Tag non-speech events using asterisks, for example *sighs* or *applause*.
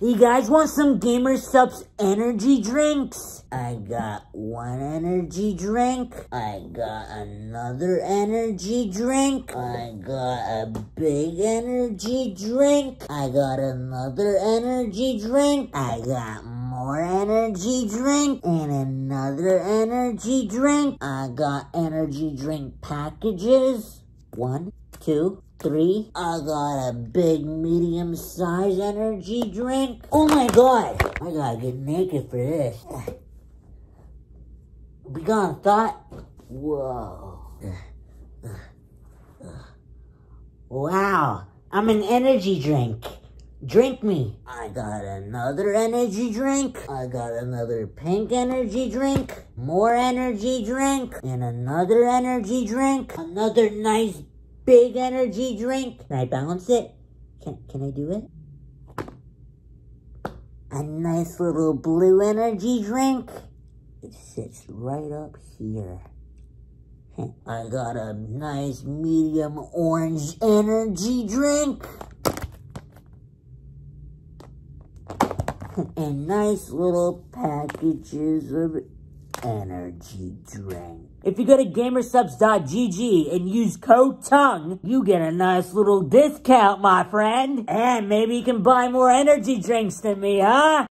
You guys want some Gamer Supps energy drinks? I got one energy drink. I got another energy drink. I got a big energy drink. I got another energy drink. I got more energy drink and another energy drink. I got energy drink packages. One, two, three. I got a big medium size energy drink. Oh my god. I gotta get naked for this. *sighs* We gonna thought. Whoa. *sighs* Wow. I'm an energy drink. Drink me. I got another energy drink. I got another pink energy drink. More energy drink. And another energy drink. Another nice big energy drink. Can I balance it? Can, can I do it? A nice little blue energy drink. It sits right up here. I got a nice medium orange energy drink. and nice little packages of energy drink. If you go to gamersupps.gg and use code TONGUE, you get a nice little discount, my friend. And maybe you can buy more energy drinks than me, huh?